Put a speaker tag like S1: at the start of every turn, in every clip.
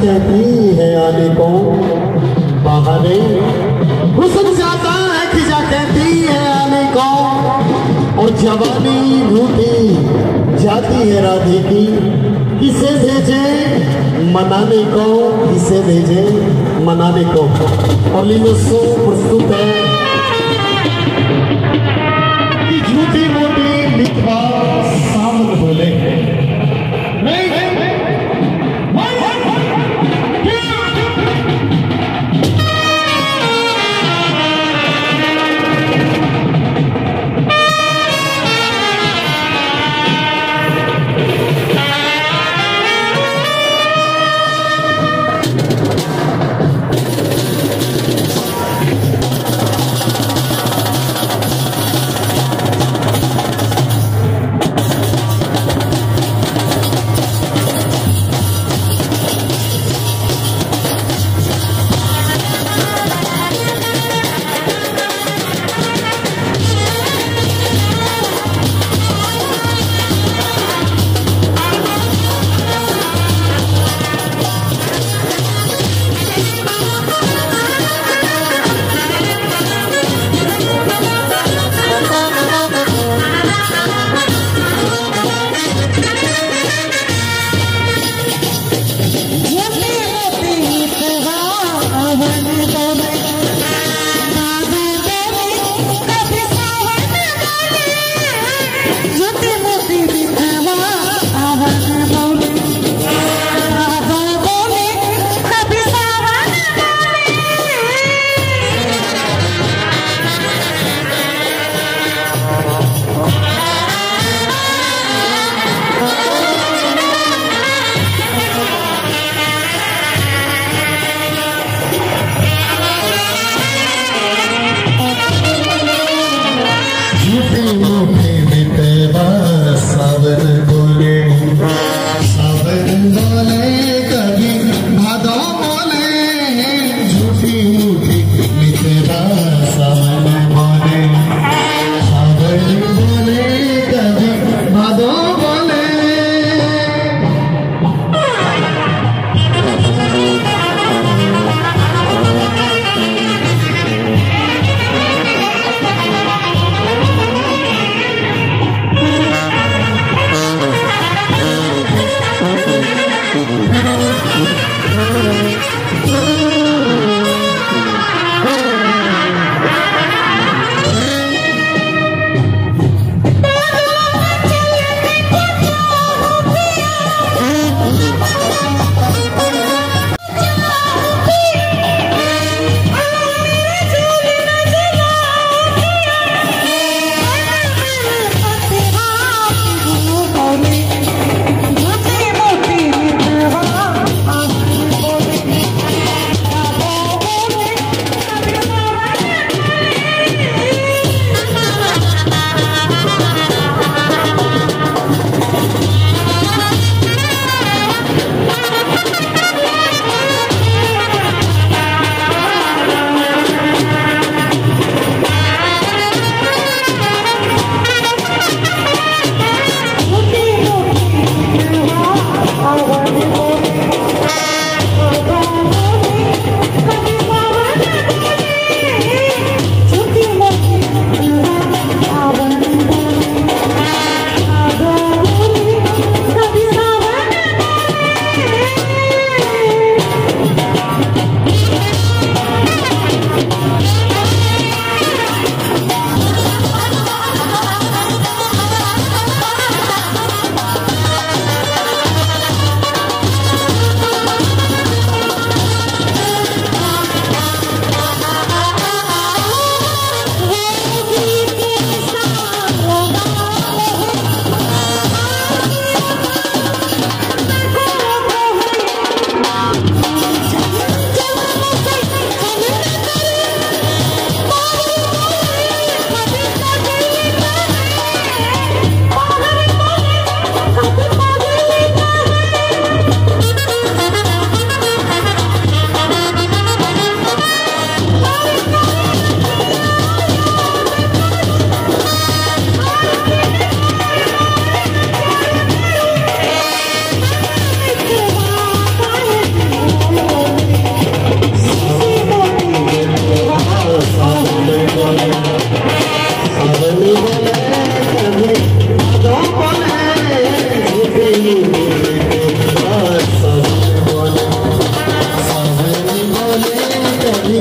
S1: कहती है आने को बहाने हुसन जाता है खिजा कहती है आने को और जवानी भूती जाती है राधे की किसे भेजे मनाने को किसे भेजे मनाने को और लिनोसो प्रस्तुत है।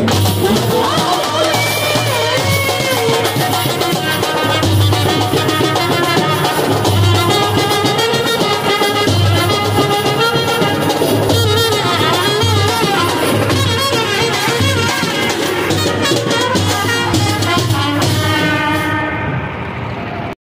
S1: here.